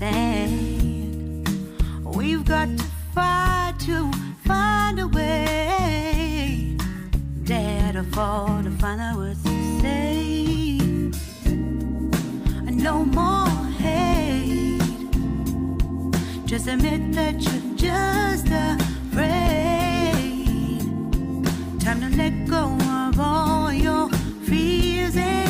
We've got to fight to find a way. Dare to fall to find out what to say. No more hate. Just admit that you're just afraid. Time to let go of all your fears and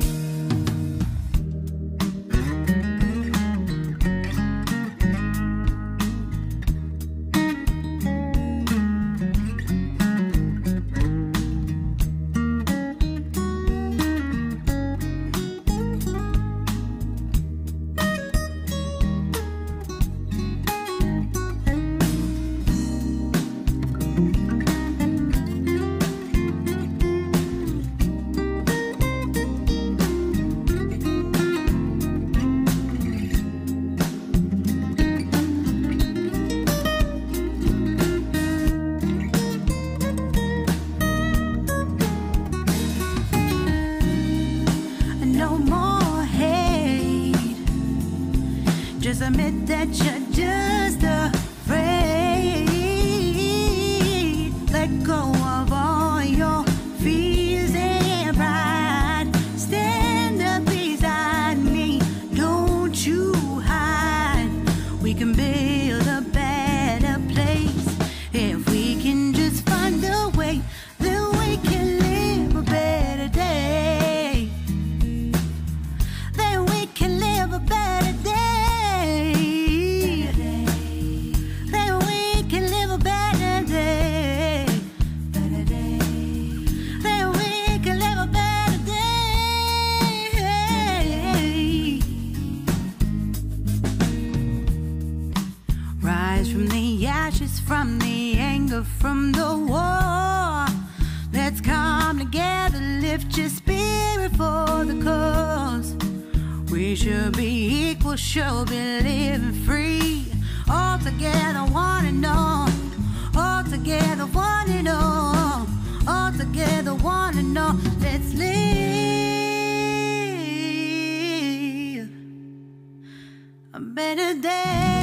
Should be living free. All together, one and all. All together, one and all. All together, one and all. Let's live a better day.